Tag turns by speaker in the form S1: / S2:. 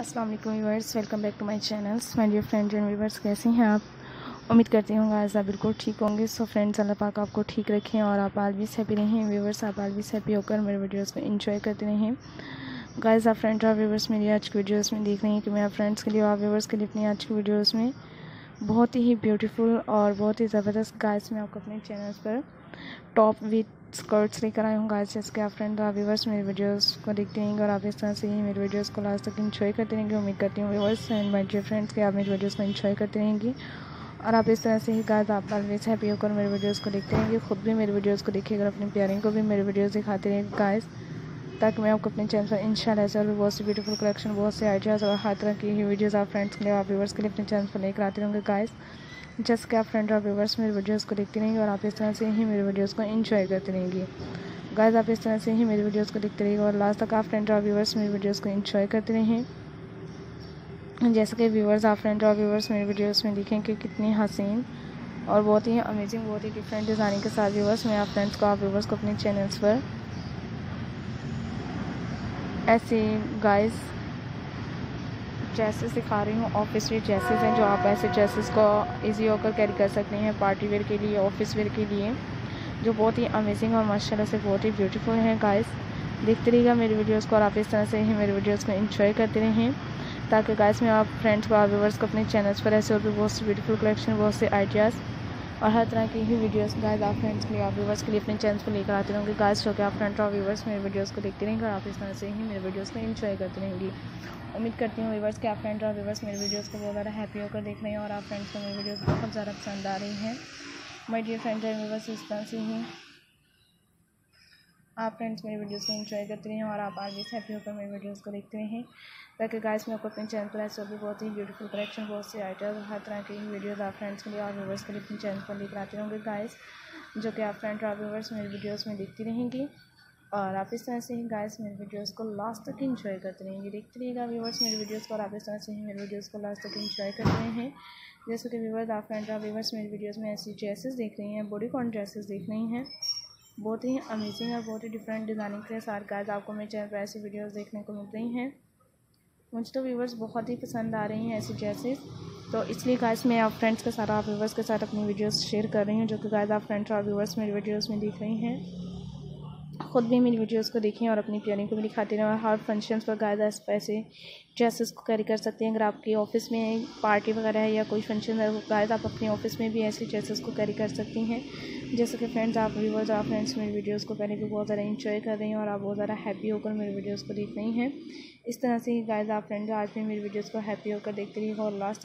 S1: अस्सलाम वालेकुम viewers welcome back to my channels. My dear friends and viewers कैसे हैं आप? उम्मीद करती हूँ आप बिल्कुल ठीक होंगे। सो फ्रेंड्स अल्लाह पाक आपको ठीक रखें और आप ऑलवेज हैप्पी रहें व्यूवर्स आप ऑलवेज हैप्पी होकर मेरे वीडियोस को इन्जॉय करते रहें गाइस, आप फ्रेंड्स और व्यूवर्स मेरी आज की वीडियोज़ में देख रहे हैं कि मैं फ्रेंड्स के लिए और व्यूवर्स के लिए अपनी आज की वीडियोज़ में बहुत ही ब्यूटीफुल और बहुत ही ज़बरदस्त गाइस मैं आपको अपने चैनल पर टॉप विथ स्कर्ट्स लेकर आई हूँ गाइस जिसके आप फ्रेंड और व्यूवर्स मेरे वीडियोस को देखते रहेंगे और आप इस तरह से ही मेरे वीडियोस को लास्ट तक इन्जॉय करते रहेंगे। उम्मीद करती हूँ viewers and my dear friends के आप मेरे वीडियोस को इन्जॉय करते रहेंगे। और आप इस तरह से ही गाइस आप ऑलवेज हैप्पी होकर मेरे वीडियोस को देखते रहेंगे। खुद भी मेरे वीडियोस को देखिएगा अपने प्यारिंग को भी मेरे वीडियोस दिखाते रहेंगे गाइस ताकि मैं आपको अपने चैनल पर इंशाल्लाह और बहुत सी ब्यूटीफुल कलेक्शन बहुत से आइडियाज़ और हर तरह की वीडियोज़ आप फ्रेंड्स के लिए, आप व्यूवर्स के लिए अपने चैनल पर लेकर आते रहेंगे गाइस जस्ट कि आप फ्रेंड और व्यूवर्स मेरे वीडियोज़ को देखते रहेंगे और आप इस तरह से ही मेरे वीडियोज़ को इन्जॉय करते रहेंगे. गाइस आप इस तरह से ही मेरे वीडियोज़ को देखते रहिए और लास्ट तक आप फ्रेंड और व्यूवर्स मेरे वीडियोज़ को इन्जॉय करते रहें. जैसे कि व्यूवर्स आप फ्रेंड और व्यूवर्स मेरे वीडियोस में देखें कि कितनी हसीन और बहुत ही अमेजिंग बहुत ही डिफरेंट डिज़ाइनिंग के साथ व्यूवर्स मैं आप फ्रेंड्स को, आप व्यूवर्स को अपने चैनल्स पर ऐसे गाइस ड्रेसेस दिखा रही हूँ ऑफ़िस वेयर ड्रेसेस हैं जो आप ऐसे ड्रेसेस को इजी होकर कैरी कर सकते हैं पार्टी वेयर के लिए ऑफ़िस वेयर के लिए, जो बहुत ही अमेजिंग और माशाल्लाह से बहुत ही ब्यूटीफुल हैं गाइस देखते रहिएगा मेरी वीडियोस को और आप इस तरह से ही मेरे वीडियोस को एंजॉय करते रहें, ताकि गाइस मैं आप फ्रेंड्स को व्यूवर्स को अपने चैनल्स पर ऐसे और भी बहुत से ब्यूटीफुल कलेक्शन बहुत से आइडियाज़ और हर तरह की ही वीडियोस गाइस आप फ्रेंड्स के लिए, आप व्यूवर्स के लिए अपने चैनल को लेकर आते रहूँगी। गाइस जो कि आप फ्रेंड और व्यूवर्स मेरे वीडियोस को देखते रहेंगे और आप इस तरह से ही मेरे वीडियोस को एंजॉय करते रहेंगे। उम्मीद करती हूँ व्यूवर्स के, आप फ्रेंड और व्यूवर्स मेरे वीडियोस को बहुत ज़्यादा हैप्पी होकर देख रहे हैं और आप फ्रेंड्स को मेरे वीडियोज़ बहुत ज़्यादा पसंद आ रही हैं। My dear friends and viewers इस तरह से ही आप फ्रेंड्स मेरी वीडियोस को एंजॉय करते रहें और आप आगे हैप्पी होकर मेरे वीडियोस को देखते रहें। ताकि गाइस मैं आपको अपने चैनल पर ऐसे भी बहुत ही ब्यूटीफुल कलेक्शन बहुत से आइटम हर तरह की वीडियोस आप फ्रेंड्स के लिए और व्यूवर्स के लिए अपने चैनल पर लेकर आते होंगे गाइस जो कि आप फ्रेंड और व्यूवर्स मेरी वीडियोज़ में देखती रहेंगी। और आप इस तरह से ही गाइस मेरे वीडियोस को लास्ट तक इंजॉय करते रहेंगे। देखते रहिएगा व्यूवर्स मेरे वीडियोस को और आप इस तरह से ही मेरे वीडियोस को लास्ट तक इंजॉय कर रहे हैं। जैसे कि व्यूवर्स आप फ्रेंड और व्यूवर्स मेरे वीडियोस में ऐसी ड्रेसेस देख रही हैं बॉडी कॉन ड्रेसेस देख रही हैं। बहुत ही अमेजिंग और बहुत ही डिफरेंट डिज़ाइनिंग के साथ गाइस आपको मेरे चैनल पर ऐसी वीडियोस देखने को मिल रही हैं। मुझे तो व्यूवर्स बहुत ही पसंद आ रही हैं ऐसी ड्रेसेस तो इसलिए गाइस मैं आप फ्रेंड्स के साथ, आप व्यूवर्स के साथ अपनी वीडियोस शेयर कर रही हूँ, जो कि गाइस आप फ्रेंड्स और व्यूवर्स मेरी वीडियोस में देख रही हैं। ख़ुद भी मेरी वीडियोस को देखें और अपनी प्यारिंग को भी दिखाते रहें। और हर फ़ंक्शंस पर गायदा पैसे ड्रेसेस को कैरी कर सकते हैं। अगर आपके ऑफ़िस में पार्टी वगैरह है या कोई फ़ंक्शन है गायद आप अपने ऑफ़िस में भी ऐसी ड्रेसेस को कैरी कर सकती हैं। जैसे कि फ्रेंड्स आप व्यूवर्स आप फ्रेंड्स मेरी वीडियोस को पहले भी बहुत ज़्यादा इंजॉय कर रही हैं और आप बहुत ज़्यादा हैप्पी होकर मेरी वीडियोस को देख रही हैं। इस तरह से गायद आप फ्रेंड्स आज भी मेरी वीडियोस को हैप्पी होकर देखते रहिए और लास्ट